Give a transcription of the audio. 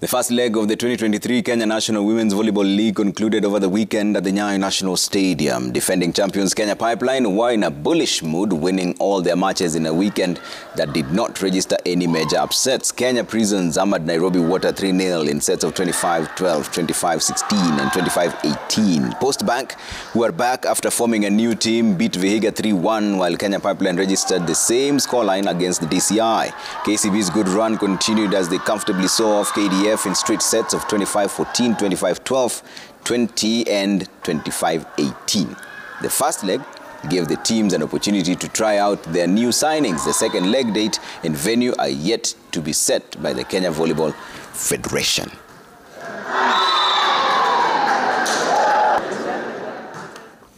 The first leg of the 2023 Kenya National Women's Volleyball League concluded over the weekend at the Nyayo National Stadium. Defending champions Kenya Pipeline were in a bullish mood, winning all their matches in a weekend that did not register any major upsets. Kenya Prisons hammered Nairobi Water 3-0 in sets of 25-12, 25-16 and 25-18. Post Bank, who are back after forming a new team, beat Vihiga 3-1 while Kenya Pipeline registered the same scoreline against the DCI. KCB's good run continued as they comfortably saw off KDF in street sets of 25-14, 25-12, 20 and 25-18. The first leg gave the teams an opportunity to try out their new signings. The second leg date and venue are yet to be set by the Kenya Volleyball Federation.